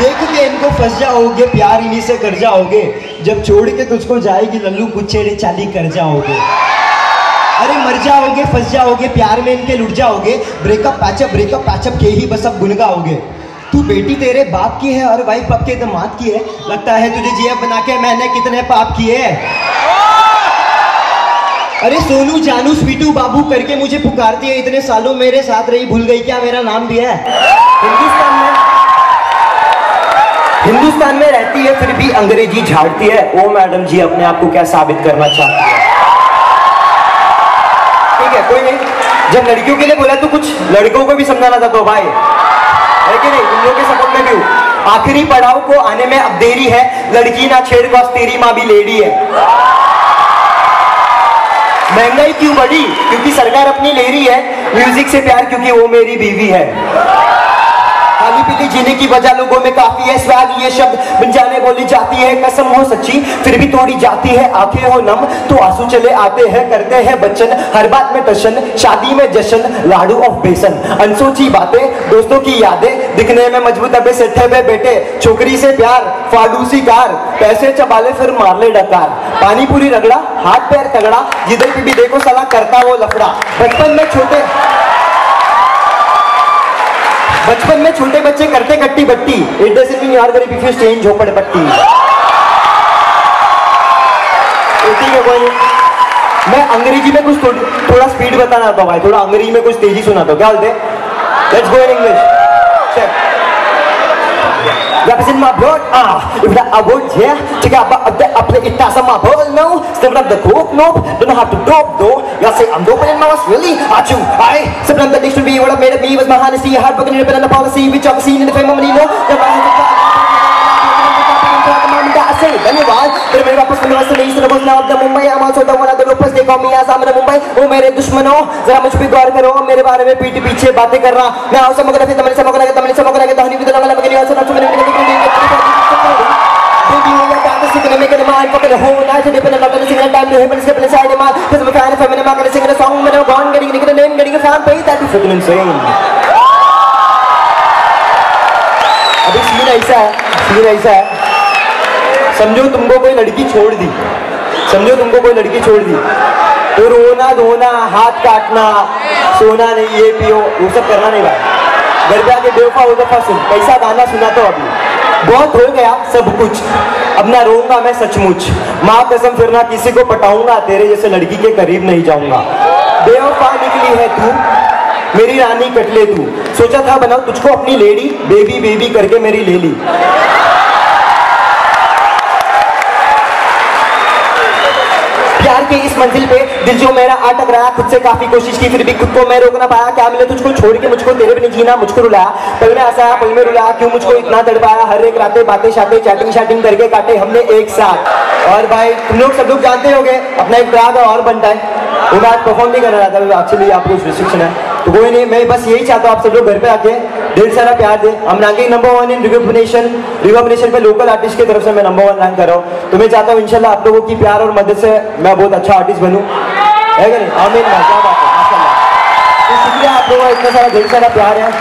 देख के इनको फंस जाओगे, प्यार इन्हीं से कर जाओगे। जब छोड़ के तुझको जाएगी लल्लू, कुचेड़े चाली कर जाओगे। अरे मर जाओगे, फंस जाओगे, प्यार में इनके लुट जाओगे। ब्रेकअप पैचअप ब्रेकअप पैचअप के ही बस अब गुन गाओगे तू बेटी तेरे बाप की है और वाइफ पक्के दमाद की है। लगता है तुझे जिया बना के मैंने कितने पाप किए अरे सोनू, जानू, स्वीटू, बाबू करके मुझे पुकारती है। इतने सालों मेरे साथ रही, भूल गई क्या मेरा नाम भी है? हिंदुस्तान में हिंदुस्तान में रहती है, फिर भी अंग्रेज़ी झाड़ती है। ओ मैडम जी, अपने आप को क्या साबित करना चाहती है? ठीक है, कोई नहीं। जब लड़कियों के लिए बोला तो कुछ लड़कों को भी समझाना था तो भाई। है कि नहीं? तुम लोग के सपोर्ट में भी हूँ। आखिरी पड़ाव को आने में अब देरी है। लड़की ना छेड़ बस, तेरी माँ भी लेडी है। महँगाई क्यों बढ़ी? क्योंकि सरकार अपनी ले रही है। म्यूज़िक से प्यार, क्योंकि वो मेरी बीवी है। खाली पीली जीने की वजह लोगों में काफ़ी है स्वैग ये शब्द बन जाने बोली जाती है, कसम हो सच्ची, फिर भी तोड़ी जाती है आँखें हो नम तो आँसू चले आते हैं, करते हैं बच्चन हर बात में टशन, शादी में जश्न, लाडू ऑफ़ बेसन। अनसोची बातें, दोस्तों की यादें, दिखने में मज़बूत अबे सेठे में बेटे छोकरी से प्यार, फाडूसी कार, पैसे चबाले फिर मार ले डकार। पानी पूरी रगड़ा, हाथ पैर तगड़ा, जिधर भी देखो सलाह करता वो लफड़ा। बचपन में छोटे बचपन में छोटे बच्चे करते कट्टी बट्टी। इट डजंट मीन ठीक है कोई मैं अंग्रेज़ी में कुछ थो, थोड़ा स्पीड बताना आता हूँ भाई थोड़ा अंग्रेज़ी में कुछ तेज़ी सुनाता हूँ। क्या बोलते let's go in English check Represent my blood, ah, uh, if that I would, yeah. Check out, but that I play it as my ball, no. Step up the coke, nope. Don't know how to dope, though. Y'all say I'm dope and now it's really hot you. I step up the dictionary, what I made of me was my honesty. Working, independent, the policy, which I've seen in the. The the मेरे वापस मेरे वास्ते नहीं सिर्फ़ now Mumbai ഇതിനെ പിന്നെ മക്കളെ singer time heavens പിന്നെ സൈഡ് മാ ഫസ് ഫാൻ ഫെമിനെ മക്കളെ സിംഗർ സോങ് മെന ഗോൺ ഗെഡിങ് ഇതിനെ name ഗെഡിങ് fan pay that is ഫെമിനെ സോങ് अभी सीन ऐसा है सीन ऐसा है समझो तुमको कोई लड़की छोड़ दी समझो तुमको कोई लड़की छोड़ दी तो रोना धोना हाथ काटना सोना नहीं ये पियो वो सब करना नहीं भाई घर पे बेवफा वो दफ़ा सुन पैसा गाना सुना तो अभी बहुत हो गया सब कुछ अब ना रोऊँगा मैं सचमुच। माँ कसम फिर ना किसी को पटाऊँगा, तेरे जैसे लड़की के करीब नहीं जाऊँगा। बेवफा निकली है तू, मेरी रानी कटले तू। सोचा था बना तुझको अपनी लेडी बेबी बेबी करके मेरी ले ली। के इस मंजिल पे दिल जो मेरा अटक रहा खुद से काफ़ी कोशिश की, फिर भी खुद को मैं रोक ना पाया। क्या मिले तुझको? छोड़ के मुझको, तेरे भी नहीं जीना, मुझको रुलाया पहले में हंसाया पहले में रुलाया क्यों मुझको इतना तड़पाया? हर एक रातें बातें शाते चैटिंग शैटिंग करके काटे हमने एक साथ। और भाई, तुम लोग सब लोग जानते हो अपना एक प्राग और बनता है वो मैं परफॉर्म नहीं करना चाहता एक्चुअली आपको रिस्ट्रिक्शन है। तो कोई नहीं, मैं बस यही चाहता हूँ आप सब लोग घर पे आके ढेर सारा प्यार दे। हम ranking number one in recognition recognition पे लोकल आर्टिस्ट की तरफ़ से मैं नंबर वन रैंक कर रहा हूँ। तो मैं चाहता हूँ इंशाल्लाह आप लोगों की प्यार और मदद से मैं बहुत अच्छा आर्टिस्ट बनूँ। है है तो शुक्रिया आप लोगों का इतना सारा ढेर सारा प्यार है।